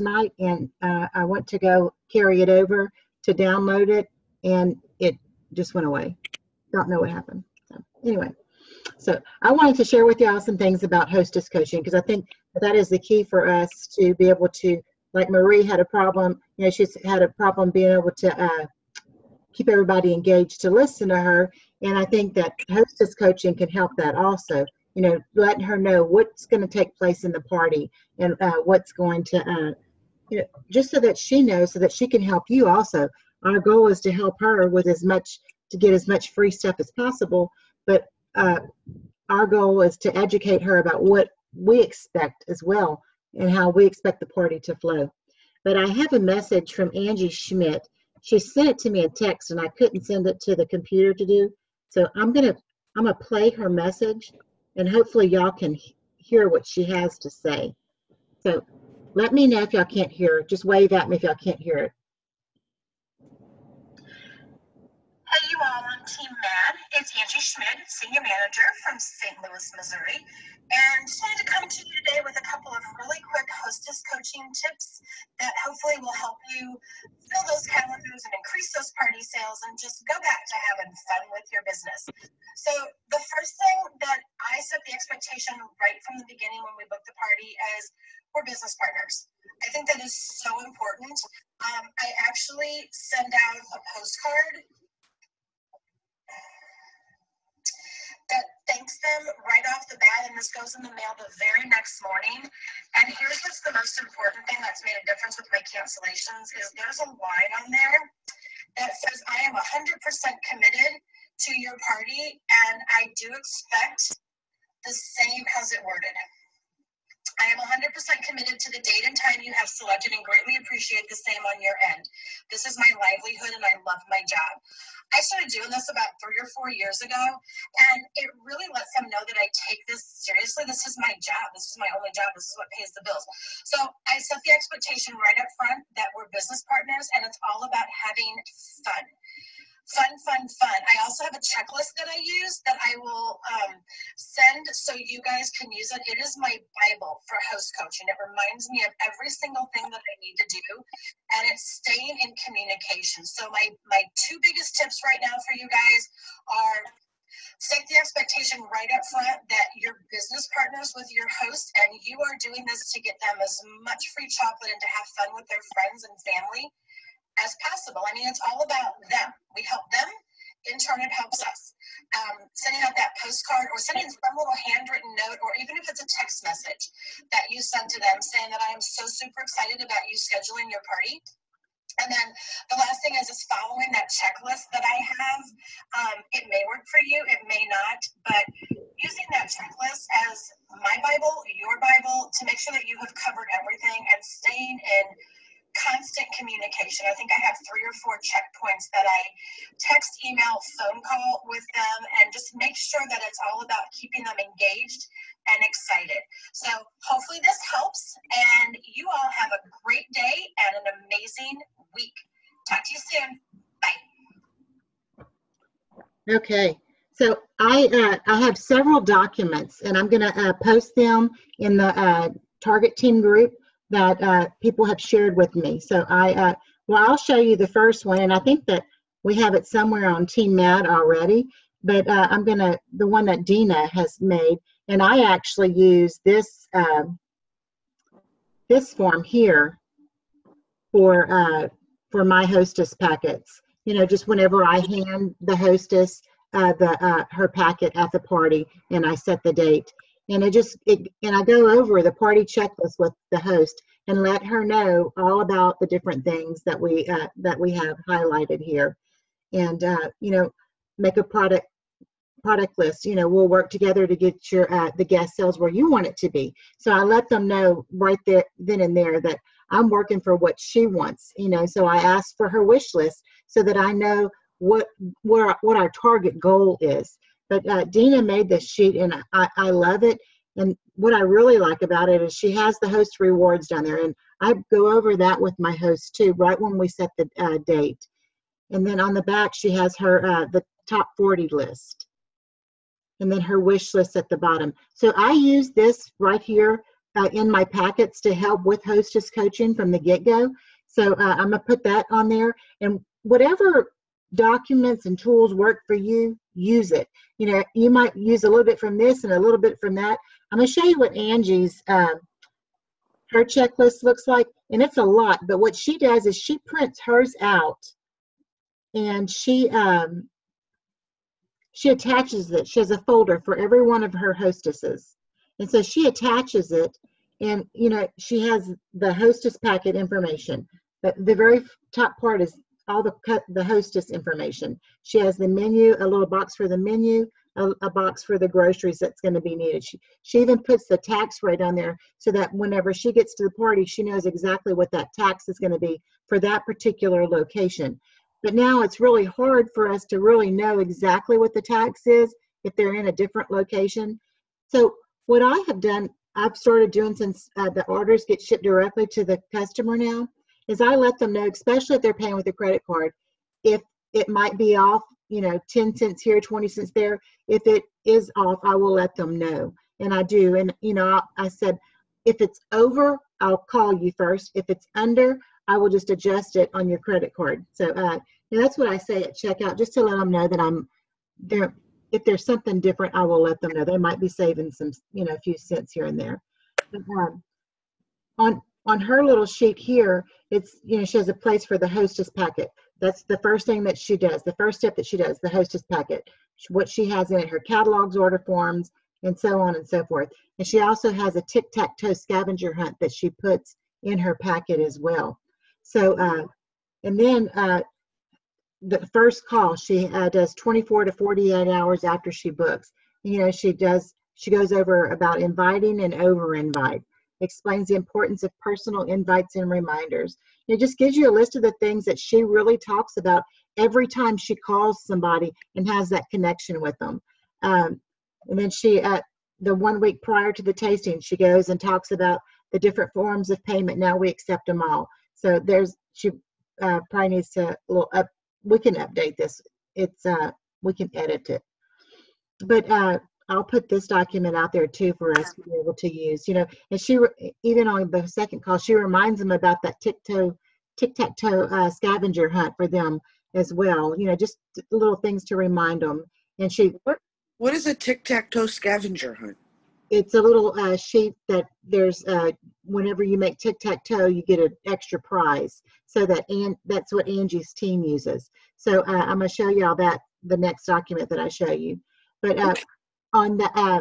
night and uh, I went to go carry it over to download it and it just went away. Don't know what happened. So anyway, so I wanted to share with y'all some things about hostess coaching because I think that, is the key for us to be able to, like Marie had a problem, you know, she's had a problem being able to uh, keep everybody engaged to listen to her. And I think that hostess coaching can help that also. You know, letting her know what's going to take place in the party and uh, what's going to, uh, you know, just so that she knows, so that she can help you also. Our goal is to help her with as much, to get as much free stuff as possible. But uh, our goal is to educate her about what we expect as well and how we expect the party to flow. But I have a message from Angie Schmidt. She sent it to me in text and I couldn't send it to the computer to do. So I'm gonna I'm gonna play her message and hopefully y'all can hear what she has to say. So let me know if y'all can't hear. Just wave at me if y'all can't hear it. Hey, you all on Team MAD. It's Angie Schmidt, Senior Manager from St. Louis, Missouri. And wanted to come to you today with a couple of really quick hostess coaching tips that hopefully will help you fill those calendars and increase those party sales and just go back to having fun with your business. So, the first thing that I set the expectation right from the beginning when we booked the party is we're business partners. I think that is so important. Um, I actually send out a postcard that thanks them right off the bat, and this goes in the mail the very next morning. And here's what's the most important thing that's made a difference with my cancellations is there's a line on there that says I am 100% committed to your party, and I do expect the same. How's it worded? I am 100% committed to the date and time you have selected and greatly appreciate the same on your end. This is my livelihood and I love my job. I started doing this about three or four years ago, and it really lets them know that I take this seriously. This is my job. This is my only job. This is what pays the bills. So I set the expectation right up front that we're business partners, and it's all about having fun fun, fun, fun. I also have a checklist that I use that I will um, send so you guys can use it. It is my Bible for host coaching. It reminds me of every single thing that I need to do, and it's staying in communication. So my my two biggest tips right now for you guys are set the expectation right up front that you're business partners with your host and you are doing this to get them as much free chocolate and to have fun with their friends and family as possible. I mean, it's all about them. We help them. In turn, it helps us. Um, sending out that postcard or sending some little handwritten note, or even if it's a text message that you send to them saying that I am so super excited about you scheduling your party. And then the last thing is is following that checklist that I have. Um, it may work for you, it may not, but using that checklist as my Bible, your Bible, to make sure that you have I think I have three or four checkpoints that I text, email, phone call with them, and just make sure that it's all about keeping them engaged and excited. So hopefully this helps, and you all have a great day and an amazing week. Talk to you soon. Bye. Okay. So I uh, I have several documents, and I'm going to uh, post them in the uh, target team group that uh, people have shared with me. So I, uh, well, I'll show you the first one, and I think that we have it somewhere on Team Mad already. But uh, I'm gonna the one that Dina has made, and I actually use this um, this form here for uh, for my hostess packets. You know, just whenever I hand the hostess uh, the uh, her packet at the party, and I set the date and I just it, and I go over the party checklist with the host and let her know all about the different things that we uh, that we have highlighted here, and uh, you know make a product product list. You know we'll work together to get your uh, the guest sales where you want it to be. So I let them know right there then and there that I'm working for what she wants. You know, so I ask for her wish list so that I know what where what our target goal is but uh, Dina made this sheet and I, I love it. And what I really like about it is she has the host rewards down there. And I go over that with my host too, right when we set the uh, date. And then on the back, she has her uh, the top 40 list. And then her wish list at the bottom. So I use this right here uh, in my packets to help with hostess coaching from the get-go. So uh, I'm gonna put that on there, and whatever documents and tools work for you, use it. You know, you might use a little bit from this and a little bit from that. I'm gonna show you what Angie's uh, her checklist looks like, and it's a lot. But what she does is she prints hers out, and she um, she attaches it. She has a folder for every one of her hostesses, and so she attaches it, and you know she has the hostess packet information. But the very top part is all the the hostess information. She has the menu, a little box for the menu, a, a box for the groceries that's going to be needed. She, she even puts the tax rate on there so that whenever she gets to the party, she knows exactly what that tax is going to be for that particular location. But now it's really hard for us to really know exactly what the tax is if they're in a different location. So what I have done, I've started doing since uh, the orders get shipped directly to the customer now, is I let them know, especially if they're paying with a credit card, if it might be off you know 10 cents here 20 cents there. If it is off i will let them know. And i do. And you know i, I said if it's over i'll call you first. If it's under i will just adjust it on your credit card. So uh, that's what i say at checkout just to let them know that i'm there if there's something different i will let them know. They might be saving some you know a few cents here and there. But, um, on on her little sheet here it's you know she has a place for the hostess packet that's the first thing that she does. The first step that she does, the hostess packet, what she has in it, her catalogs, order forms, and so on and so forth. And she also has a tic-tac-toe scavenger hunt that she puts in her packet as well. So, uh, and then uh, the first call, she uh, does 24 to 48 hours after she books. You know, she does, she goes over about inviting and over invite explains the importance of personal invites and reminders. It just gives you a list of the things that she really talks about every time she calls somebody and has that connection with them. Um, and then she, at the one week prior to the tasting, she goes and talks about the different forms of payment. Now we accept them all. So there's, she uh, probably needs to, little up, we can update this. It's, uh, we can edit it. But uh, I'll put this document out there too for us to be able to use. You know, and she even on the second call, she reminds them about that tic-tac-toe, tic-tac-toe uh, scavenger hunt for them as well. You know, just little things to remind them. And she. What What is a tic-tac-toe scavenger hunt? It's a little uh, sheet that there's. Uh, whenever you make tic-tac-toe, you get an extra prize. So that and that's what Angie's team uses. So uh, I'm going to show you all that the next document that I show you. But uh, on the uh,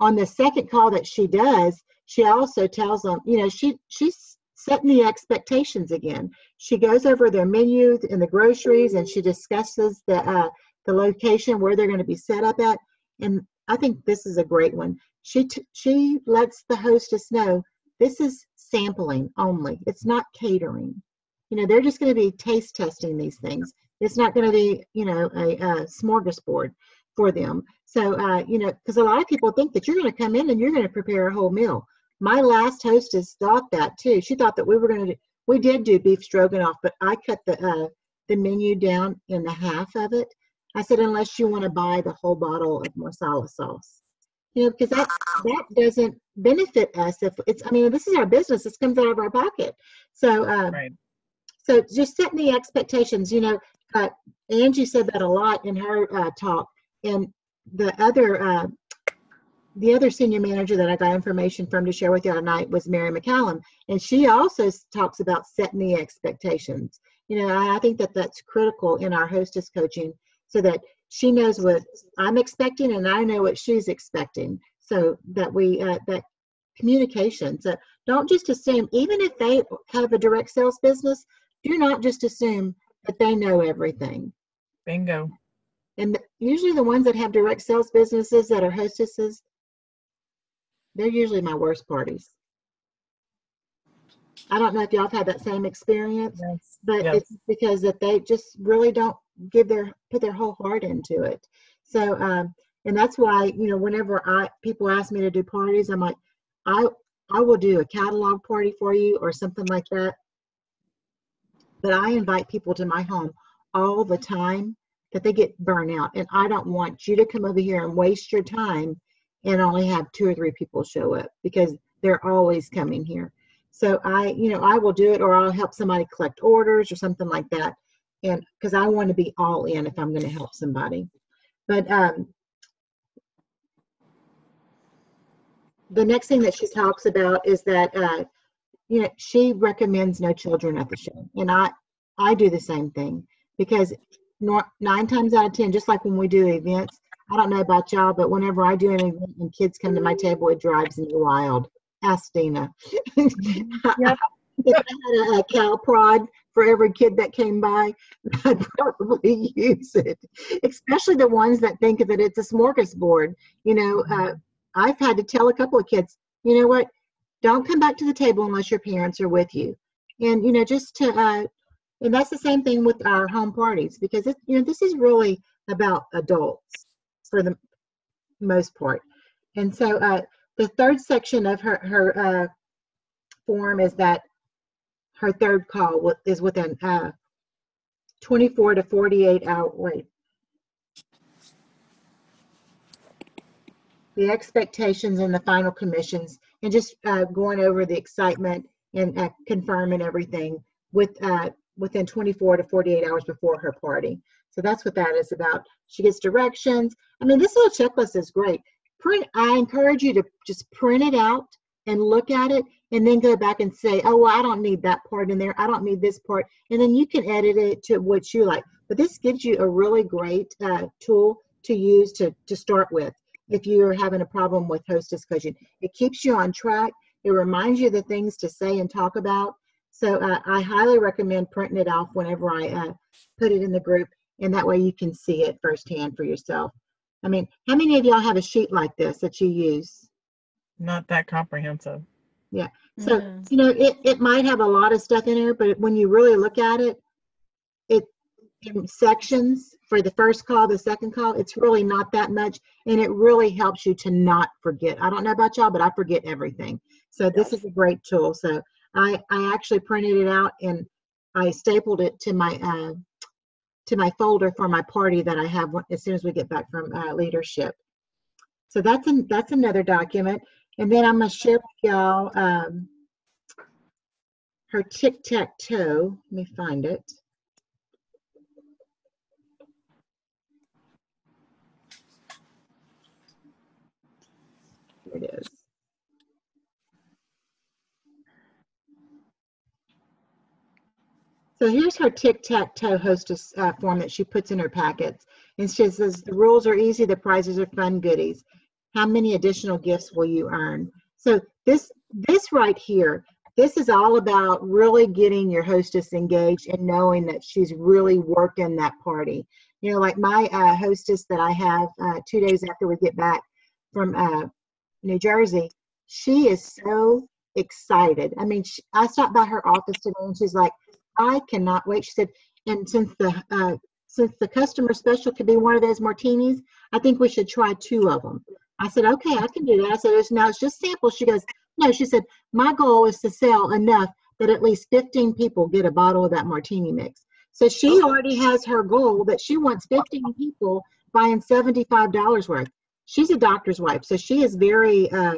on the second call that she does, she also tells them, you know, she she's setting the expectations again. She goes over their menu and the groceries, and she discusses the uh, the location where they're going to be set up at. And I think this is a great one. She t- she lets the hostess know this is sampling only. It's not catering. You know, they're just going to be taste testing these things. It's not going to be, you know, a, a smorgasbord for them. So, uh, you know, because a lot of people think that you're going to come in and you're going to prepare a whole meal. My last hostess thought that too. She thought that we were going to we did do beef stroganoff, but I cut the, uh, the menu down in the half of it. I said, unless you want to buy the whole bottle of marsala sauce. You know, because that that doesn't benefit us if it's. I mean, this is our business. This comes out of our pocket. So, uh, right. so just setting the expectations. You know, uh, Angie said that a lot in her uh, talk, and the other uh, the other senior manager that I got information from to share with you tonight was Mary McCallum, and she also talks about setting the expectations. You know, I think that that's critical in our hostess coaching, so that she knows what I'm expecting and I know what she's expecting, so that we uh, that communication. So don't just assume, even if they have a direct sales business, do not just assume that they know everything. Bingo. And usually the ones that have direct sales businesses that are hostesses, they're usually my worst parties. I don't know if y'all have had that same experience, yes. but yes. it's because that they just really don't give their put their whole heart into it. So, um, and that's why you know whenever I people ask me to do parties, I'm like, I I will do a catalog party for you or something like that. But I invite people to my home all the time that they get burnout. And I don't want you to come over here and waste your time and only have two or three people show up because they're always coming here. So I, you know, I will do it or I'll help somebody collect orders or something like that. And because I want to be all in if I'm going to help somebody. But um, the next thing that she talks about is that, uh, you know, she recommends no children at the show. And I, I do the same thing because nine times out of 10, just like when we do events, I don't know about y'all, but whenever I do an event and kids come to my table, it drives me wild. Ask Dina. Yep. if I had a, a cow prod for every kid that came by, I'd probably use it. Especially the ones that think that it's a smorgasbord. You know, uh, I've had to tell a couple of kids, you know what, don't come back to the table unless your parents are with you. And, you know, just to, uh, and that's the same thing with our home parties because, it, you know, this is really about adults for the most part. And so uh, the third section of her, her uh, form is that her third call is within uh, 24 to 48 hour, wait. The expectations and the final commissions and just uh, going over the excitement and uh, confirming everything with uh, within 24 to 48 hours before her party. So that's what that is about. She gets directions. I mean, this little checklist is great. Print. I encourage you to just print it out and look at it, and then go back and say, "Oh, well, I don't need that part in there. I don't need this part," and then you can edit it to what you like. But this gives you a really great uh, tool to use to to start with if you're having a problem with hostess coaching. It keeps you on track. It reminds you the things to say and talk about. So uh, I highly recommend printing it off whenever I uh, put it in the group, and that way you can see it firsthand for yourself. I mean, how many of y'all have a sheet like this that you use? Not that comprehensive. Yeah. So, Mm. you know, it, it might have a lot of stuff in there, but when you really look at it, it in sections for the first call, the second call, it's really not that much. And it really helps you to not forget. I don't know about y'all, but I forget everything. So this is a great tool. So I, I actually printed it out and I stapled it to my, uh, to my folder for my party that I have as soon as we get back from uh, leadership. So that's an, that's another document. And then I'm gonna share with y'all um, her tic tac toe. Let me find it. Here it is. So here's her tic tac toe hostess uh, form that she puts in her packets. And she says the rules are easy, the prizes are fun goodies. How many additional gifts will you earn? So this this right here, this is all about really getting your hostess engaged and knowing that she's really working that party. You know, like my uh, hostess that I have uh, two days after we get back from uh, New Jersey, she is so excited. I mean, she, I stopped by her office today and she's like, I cannot wait. She said, and since the uh, since the customer special could be one of those martinis, I think we should try two of them. I said, okay, I can do that. I said, it's, now it's just samples. She goes, no, she said, my goal is to sell enough that at least 15 people get a bottle of that martini mix. So she already has her goal that she wants 15 people buying $75 worth. She's a doctor's wife, so she is very uh,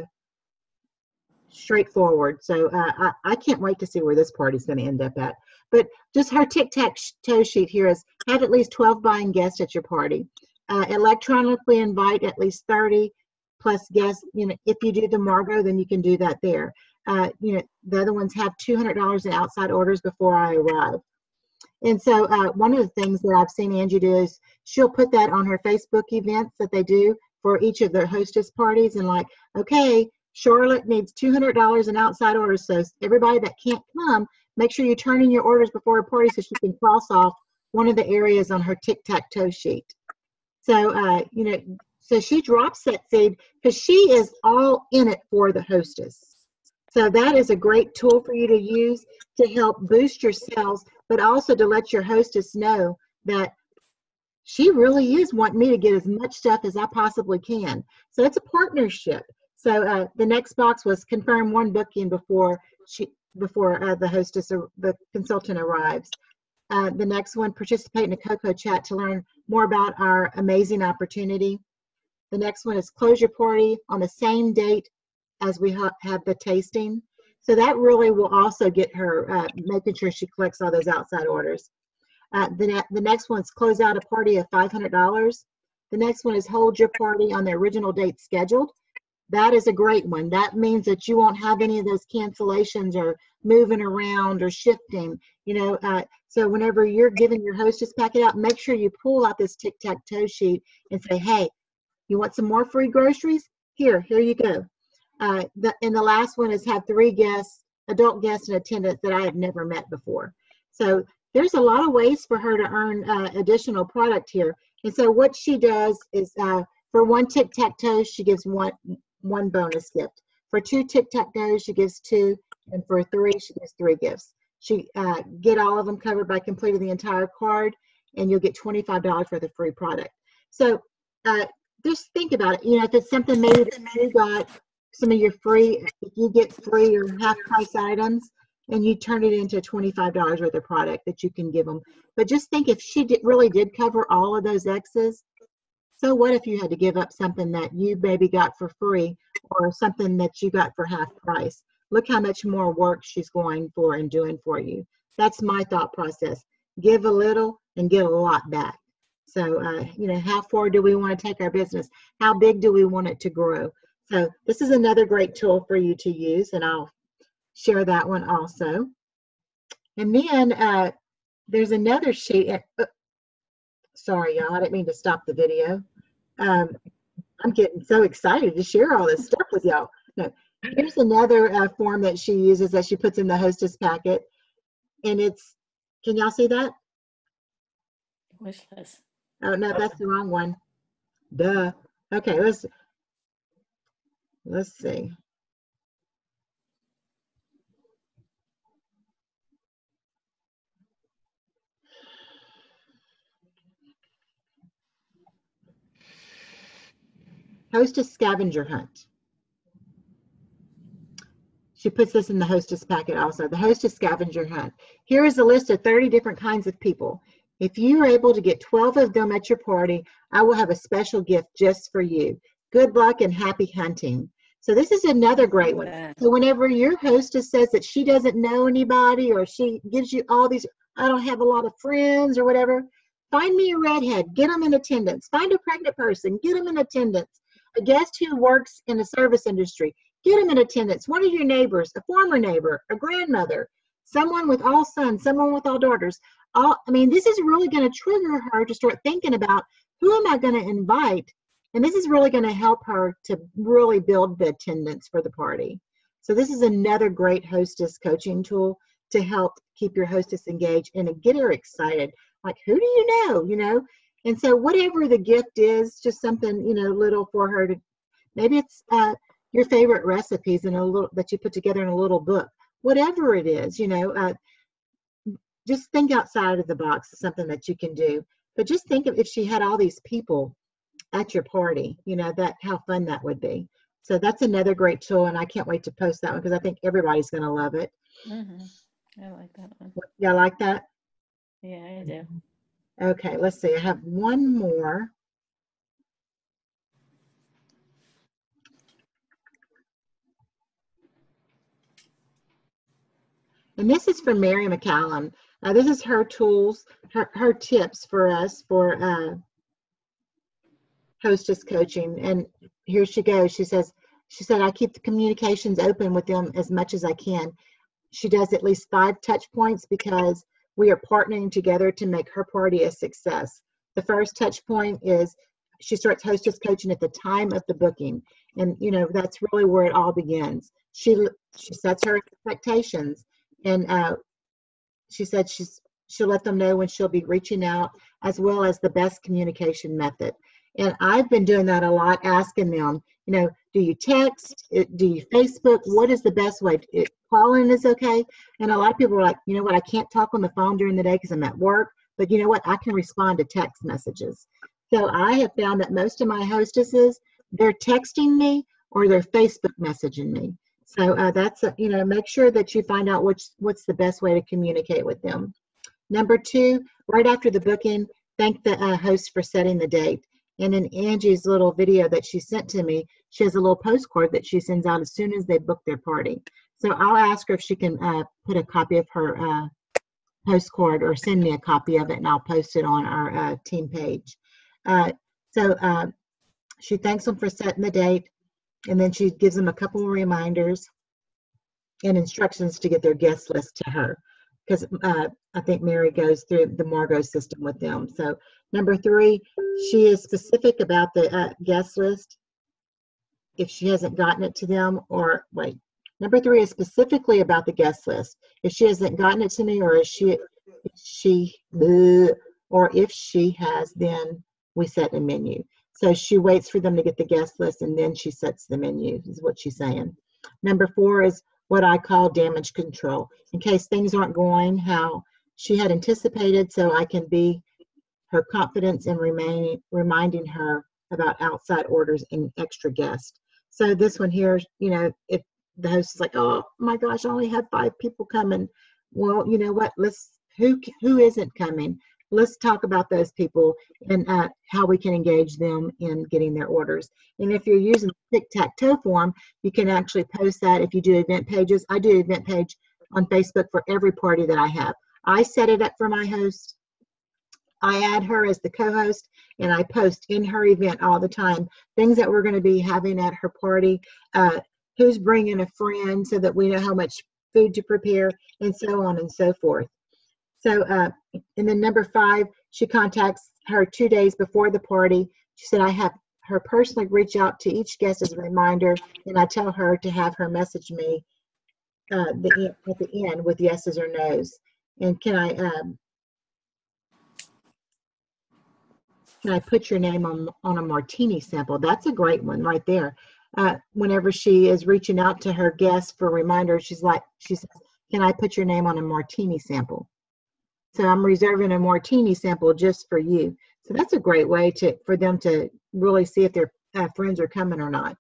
straightforward. So uh, I, I can't wait to see where this party's going to end up at. But just her tic-tac-toe sheet here is have at least 12 buying guests at your party. Uh, electronically invite at least 30 plus guests. You know, if you do the Margot, then you can do that there. Uh, you know, the other ones have $200 in outside orders before I arrive. And so uh, one of the things that I've seen Angie do is she'll put that on her Facebook events that they do for each of their hostess parties and like, okay, Charlotte needs $200 in outside orders. So everybody that can't come, make sure you turn in your orders before a party so she can cross off one of the areas on her tic-tac-toe sheet. So, uh, you know, so she drops that seed because she is all in it for the hostess. So that is a great tool for you to use to help boost your sales, but also to let your hostess know that she really is wanting me to get as much stuff as I possibly can. So it's a partnership. So uh, the next box was confirm one booking before she before uh, the hostess or the consultant arrives. Uh, the next one, participate in a cocoa chat to learn more about our amazing opportunity. The next one is close your party on the same date as we ha- have the tasting. So that really will also get her uh, making sure she collects all those outside orders. Uh, the, ne- the next one's close out a party of $500. The next one is hold your party on the original date scheduled. That is a great one. That means that you won't have any of those cancellations or moving around or shifting. You know, uh, so whenever you're giving your hostess packet out, make sure you pull out this tic tac toe sheet and say, "Hey, you want some more free groceries? Here, here you go." Uh, the, and the last one is have three guests, adult guests in attendance that I have never met before. So there's a lot of ways for her to earn uh, additional product here. And so what she does is uh, for one tic tac toe, she gives one one bonus gift. For two tic tac toes, she gives two, and for three, she gives three gifts. She uh, get all of them covered by completing the entire card, and you'll get twenty five dollars worth of free product. So uh, just think about it. You know, if it's something maybe that you got some of your free, if you get free or half price items, and you turn it into $25 worth of product that you can give them. But just think if she did, really did cover all of those X's, so what if you had to give up something that you maybe got for free or something that you got for half price? Look how much more work she's going for and doing for you. That's my thought process. Give a little and get a lot back. So, uh, you know, how far do we want to take our business? How big do we want it to grow? So, this is another great tool for you to use, and I'll share that one also. And then uh, there's another sheet. Uh, sorry, y'all, I didn't mean to stop the video. Um, I'm getting so excited to share all this stuff with y'all. No, here's another uh, form that she uses that she puts in the hostess packet. And it's, can y'all see that? Wish list. Oh, no, that's the wrong one. Duh. Okay, let's, let's see. Hostess scavenger hunt. She puts this in the hostess packet also. The hostess scavenger hunt. Here is a list of 30 different kinds of people. If you are able to get 12 of them at your party, I will have a special gift just for you. Good luck and happy hunting. So this is another great one. So whenever your hostess says that she doesn't know anybody or she gives you all these, I don't have a lot of friends or whatever, find me a redhead, get them in attendance. Find a pregnant person, get them in attendance. A guest who works in the service industry, get them in attendance. One of your neighbors, a former neighbor, a grandmother, someone with all sons, someone with all daughters. All, I mean, this is really going to trigger her to start thinking about who am I going to invite and this is really going to help her to really build the attendance for the party. So this is another great hostess coaching tool to help keep your hostess engaged and get her excited. Like, who do you know? You know? And so whatever the gift is, just something, you know, little for her to maybe it's uh, your favorite recipes in a little that you put together in a little book. Whatever it is, you know, uh, just think outside of the box, something that you can do. But just think of if she had all these people at your party you know that how fun that would be so that's another great tool and i can't wait to post that one because i think everybody's going to love it hmm I like that one. y'all like that Yeah, I do. Okay let's see i have one more. And this is from mary mccallum uh, this is her tools her, her tips for us for uh, hostess coaching. And here she goes. She says she said i keep the communications open with them as much as i can. She does at least five touch points because we are partnering together to make her party a success the first touch point is she starts hostess coaching at the time of the booking and you know that's really where it all begins she she sets her expectations and uh, she said she's she'll let them know when she'll be reaching out as well as the best communication method and I've been doing that a lot, asking them, you know, do you text? Do you Facebook? What is the best way? Calling is okay. And a lot of people are like, you know what, I can't talk on the phone during the day because I'm at work, but you know what, I can respond to text messages. So I have found that most of my hostesses, they're texting me or they're Facebook messaging me. So uh, that's, a, you know, make sure that you find out which, what's the best way to communicate with them. Number two, right after the booking, thank the uh, host for setting the date. And in Angie's little video that she sent to me, she has a little postcard that she sends out as soon as they book their party. So I'll ask her if she can uh, put a copy of her uh, postcard or send me a copy of it and I'll post it on our uh, team page. Uh, so uh, she thanks them for setting the date and then she gives them a couple of reminders and instructions to get their guest list to her because uh, I think Mary goes through the Margot system with them. So number three, she is specific about the uh, guest list if she hasn't gotten it to them or wait. Number three is specifically about the guest list. If she hasn't gotten it to me or is she, she, or if she has, then we set a menu. So she waits for them to get the guest list and then she sets the menu, is what she's saying. Number four is what I call damage control, in case things aren't going how she had anticipated, so I can be her confidence in remaining, reminding her about outside orders and extra guests. So this one here, you know, if the host is like, oh my gosh, I only had five people coming. Well, you know what? Let's who who isn't coming? Let's talk about those people and uh, how we can engage them in getting their orders. And if you're using tic-tac-toe form, you can actually post that if you do event pages. I do event page on Facebook for every party that I have. I set it up for my host. I add her as the co-host and I post in her event all the time things that we're going to be having at her party, uh, who's bringing a friend so that we know how much food to prepare and so on and so forth. So, uh, and then number five, she contacts her two days before the party. She said, I have her personally reach out to each guest as a reminder, and I tell her to have her message me uh, the, at the end with yeses or nos. And can I um, can I put your name on on a martini sample? That's a great one right there. Uh, whenever she is reaching out to her guests for reminders, she's like, she says, "Can I put your name on a martini sample?" So I'm reserving a martini sample just for you. So that's a great way to for them to really see if their uh, friends are coming or not.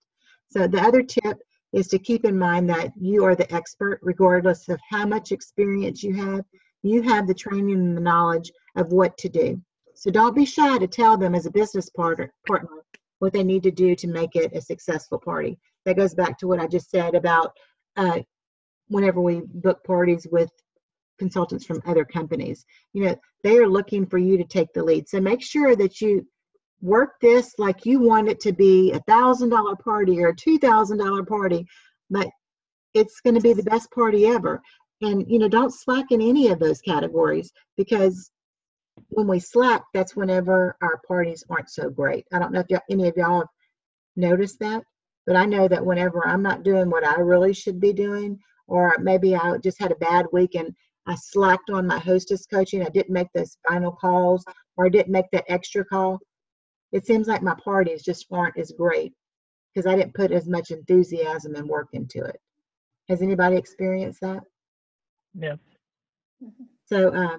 So the other tip is to keep in mind that you are the expert, regardless of how much experience you have. You have the training and the knowledge of what to do. So don't be shy to tell them as a business partner, partner what they need to do to make it a successful party. That goes back to what I just said about uh, whenever we book parties with consultants from other companies. You know, they are looking for you to take the lead. So make sure that you work this like you want it to be a thousand dollar party or a two thousand dollar party, but it's going to be the best party ever. And you know, don't slack in any of those categories because when we slack, that's whenever our parties aren't so great. I don't know if any of y'all have noticed that, but I know that whenever I'm not doing what I really should be doing, or maybe I just had a bad week and I slacked on my hostess coaching, I didn't make those final calls, or I didn't make that extra call, it seems like my parties just aren't as great because I didn't put as much enthusiasm and work into it. Has anybody experienced that? Yes. So uh,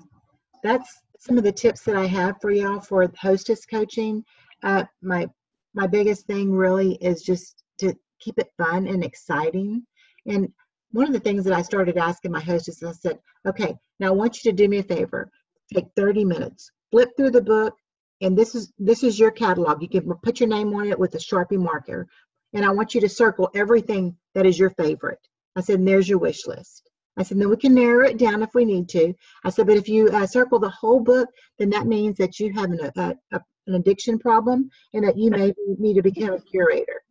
that's some of the tips that I have for y'all for hostess coaching. Uh, my my biggest thing really is just to keep it fun and exciting. And one of the things that I started asking my hostess, I said, okay, now I want you to do me a favor. Take 30 minutes, flip through the book, and this is this is your catalog. You can put your name on it with a Sharpie marker. And I want you to circle everything that is your favorite. I said, there's your wish list. I said, then we can narrow it down if we need to. I said, but if you uh, circle the whole book, then that means that you have an, a, a, an addiction problem and that you may need to become a curator.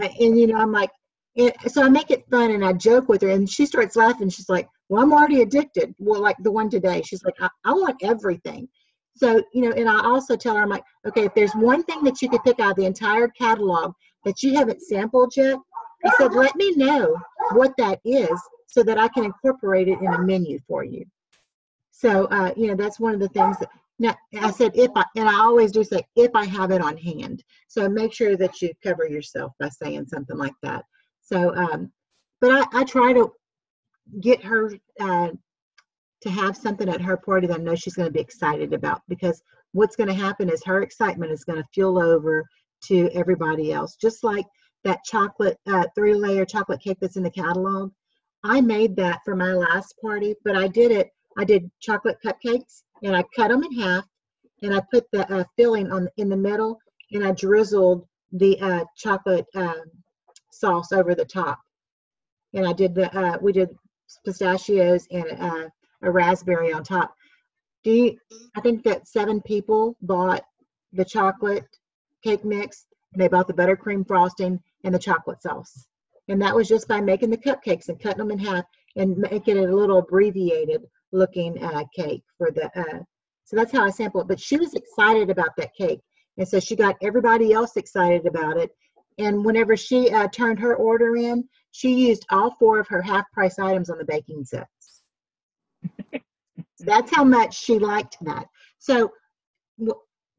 Uh, and, you know, I'm like, so I make it fun and I joke with her and she starts laughing. She's like, well, I'm already addicted. Well, like the one today, she's like, I, I want everything. So, you know, and I also tell her, I'm like, okay, if there's one thing that you could pick out of the entire catalog that you haven't sampled yet, I said, let me know what that is so that I can incorporate it in a menu for you. So, uh, you know, that's one of the things that, now, I said if I, and I always do say if I have it on hand. So make sure that you cover yourself by saying something like that. So, um, but I, I try to get her uh, to have something at her party that I know she's going to be excited about because what's going to happen is her excitement is going to fuel over to everybody else. Just like that chocolate, uh, three layer chocolate cake that's in the catalog. I made that for my last party, but I did it. I did chocolate cupcakes and I cut them in half and I put the uh, filling on in the middle and I drizzled the uh, chocolate um, sauce over the top. And I did the uh, we did pistachios and uh, a raspberry on top. Do you, I think that seven people bought the chocolate cake mix and they bought the buttercream frosting and the chocolate sauce. And that was just by making the cupcakes and cutting them in half and making it a little abbreviated looking uh, cake for the. Uh, so that's how I sampled it. But she was excited about that cake, and so she got everybody else excited about it. And whenever she uh, turned her order in, she used all four of her half price items on the baking sets. that's how much she liked that. So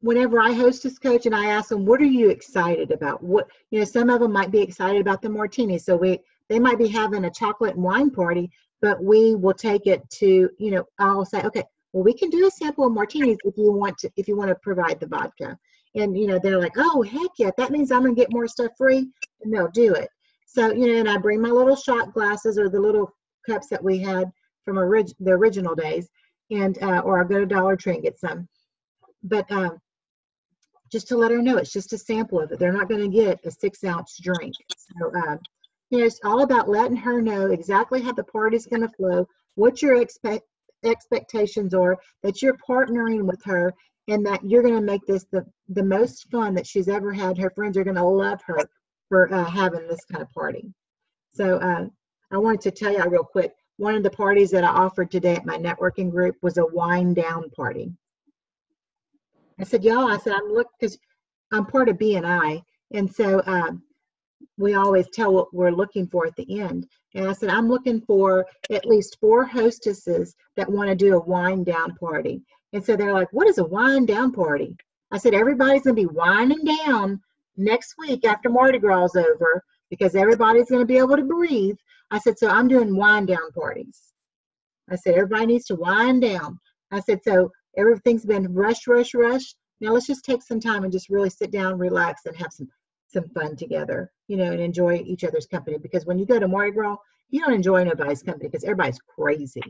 whenever I hostess coach and I ask them, what are you excited about? What, you know, some of them might be excited about the martini. So we, they might be having a chocolate and wine party, but we will take it to, you know, I'll say, okay, well, we can do a sample of martinis if you want to, if you want to provide the vodka. And, you know, they're like, oh, heck yeah, that means I'm to get more stuff free. And they'll do it. So, you know, and I bring my little shot glasses or the little cups that we had from orig- the original days and, uh, or I'll go to Dollar Tree and get some. But, um, just to let her know it's just a sample of it. They're not going to get a six ounce drink. So, uh, you know, it's all about letting her know exactly how the party's going to flow, what your expect expectations are, that you're partnering with her, and that you're going to make this the the most fun that she's ever had. Her friends are going to love her for uh, having this kind of party. So, uh, I wanted to tell you real quick. One of the parties that I offered today at my networking group was a wind down party. I said, y'all, I said, I'm look because I'm part of BNI. And so um, we always tell what we're looking for at the end. And I said, I'm looking for at least four hostesses that want to do a wind down party. And so they're like, what is a wind down party? I said, everybody's going to be winding down next week after Mardi Gras is over because everybody's going to be able to breathe. I said, so I'm doing wind down parties. I said, everybody needs to wind down. I said, so everything's been rush, rush, rush. Now let's just take some time and just really sit down, relax, and have some some fun together, you know, and enjoy each other's company. Because when you go to Mardi Gras, you don't enjoy nobody's company because everybody's crazy.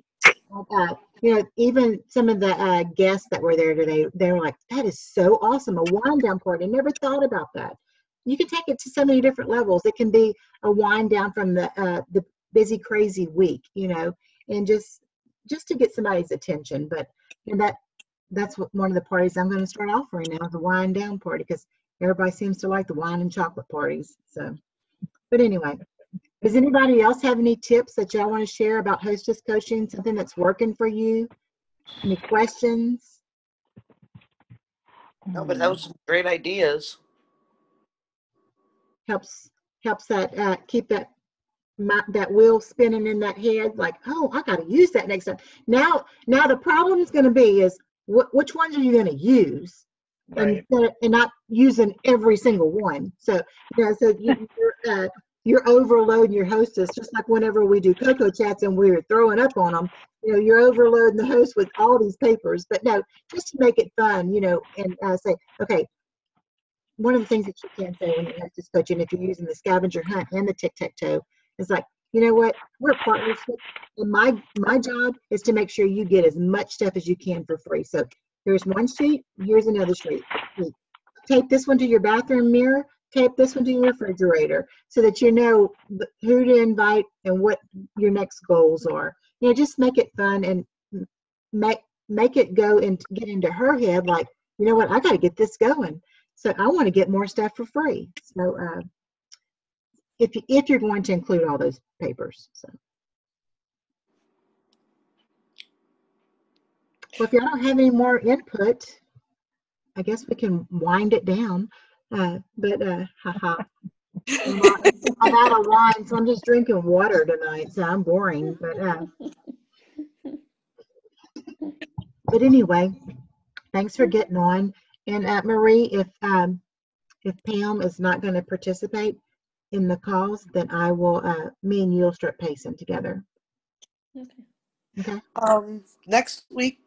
Uh, you know, even some of the uh, guests that were there today, they were like, "That is so awesome! A wind down party. I never thought about that." You can take it to so many different levels. It can be a wind down from the uh, the busy, crazy week, you know, and just just to get somebody's attention. But know, that that's what one of the parties I'm going to start offering now, the wine down party, because everybody seems to like the wine and chocolate parties. So, but anyway, does anybody else have any tips that y'all want to share about hostess coaching? Something that's working for you? Any questions? No, but that was some great ideas. Helps helps that uh, keep that my, that wheel spinning in that head. Like, oh, I got to use that next time. Now, now the problem is going to be is wh- which ones are you going to use? Right. and and not using every single one. So know, so you, you're uh, you're overloading your hostess, just like whenever we do cocoa chats and we're throwing up on them. You know, you're overloading the host with all these papers. But no, just to make it fun, you know, and uh, say, okay. One of the things that you can say when you're hostess coaching, if you're using the scavenger hunt and the tic tac toe, is like, you know what, we're partnership, and my my job is to make sure you get as much stuff as you can for free. So Here's one sheet, here's another sheet. Tape this one to your bathroom mirror, tape this one to your refrigerator so that you know who to invite and what your next goals are. You know, just make it fun and make make it go and get into her head like, you know what, I got to get this going. So I want to get more stuff for free. So uh, if if you're going to include all those papers, so. Well, if y'all don't have any more input, I guess we can wind it down. Uh, but uh, haha, I'm out of wine, so I'm just drinking water tonight. So I'm boring. But uh, but anyway, thanks for getting on. And uh, Marie, if um, if Pam is not going to participate in the calls, then I will. Uh, me and you'll start pacing together. Okay. Okay. Um, next week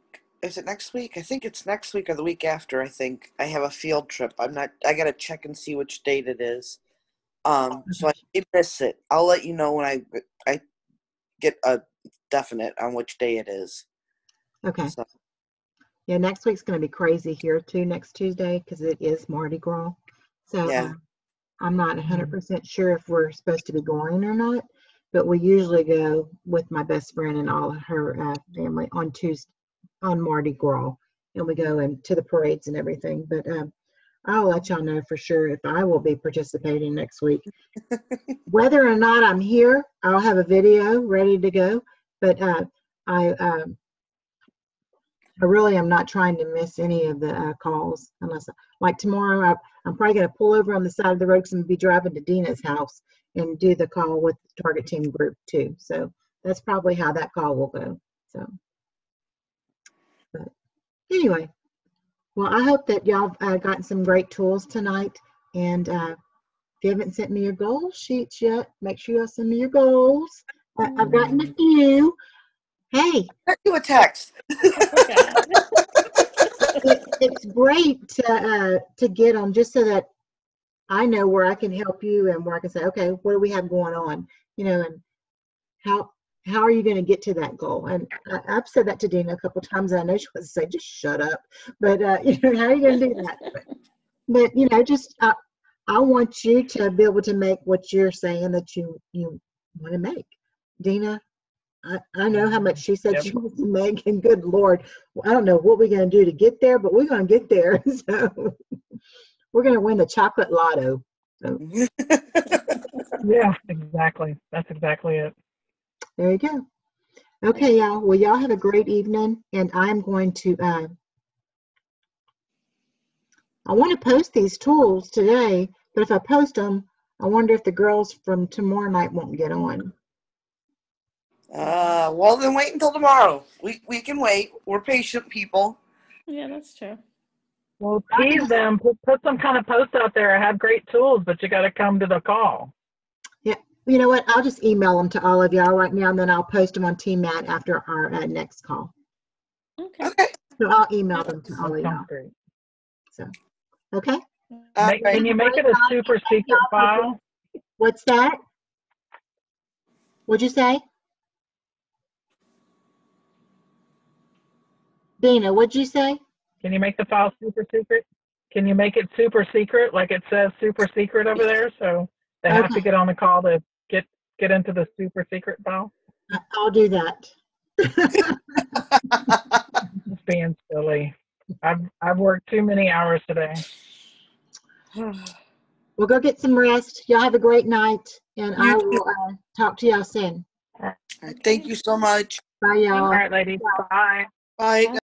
is it next week? I think it's next week or the week after. I think I have a field trip. I'm not. I gotta check and see which date it is. Um, so I may miss it. I'll let you know when I I get a definite on which day it is. Okay. So, Yeah, next week's going to be crazy here too, next Tuesday, because it is Mardi Gras. So Yeah. uh, I'm not 100% sure if we're supposed to be going or not, but we usually go with my best friend and all of her uh, family on Tuesday, on Mardi Gras. And we go and to the parades and everything. But um, I'll let y'all know for sure if I will be participating next week. Whether or not I'm here, I'll have a video ready to go. But uh, I, um, I really am not trying to miss any of the uh, calls unless, like tomorrow, I, I'm probably going to pull over on the side of the road because I'm going to be driving to Dina's house and do the call with the target team group too. So that's probably how that call will go. So, but anyway, well, I hope that y'all uh, gotten some great tools tonight. And uh, if you haven't sent me your goal sheets yet, make sure y'all send me your goals. I, I've gotten a few. Hey, Send you a text. it, it's great to uh, to get them just so that I know where I can help you and where I can say, okay, what do we have going on, you know, and how how are you going to get to that goal? And I, I've said that to Dina a couple times. I know she to say, just shut up, but uh, you know, how are you going to do that? But, but you know, just uh, I want you to be able to make what you're saying that you you want to make, Dina. I, I know how much she said Yep. she wants to make, and good Lord, I don't know what we're going to do to get there, but we're going to get there. So we're going to win the chocolate lotto. Yeah, exactly. That's exactly it. There you go. Okay, y'all. Well, y'all have a great evening, and I'm going to. Uh, I want to post these tools today, but if I post them, I wonder if the girls from tomorrow night won't get on. Uh, well, then wait until tomorrow. We we can wait. We're patient people. Yeah, that's true. Well, tease them. Put, put some kind of post out there. I have great tools, but you got to come to the call. Yeah. You know what? I'll just email them to all of y'all right now, and then I'll post them on TMAT after our uh, next call. Okay. Okay. So I'll email them to all of y'all. sounds great. Okay. All Make, right. can you make it a super secret file? What's that? What'd you say? Dina, what'd you say? Can you make the file super secret? Can you make it super secret, like it says super secret over there? So they have to get on the call to get get into the super secret file. I- I'll do that. Just being silly. I've I've worked too many hours today. We'll go get some rest. Y'all have a great night, and I too. will uh, talk to y'all soon. All right, Thank you so much. Bye, y'all. y'all. right, ladies. Bye. Bye.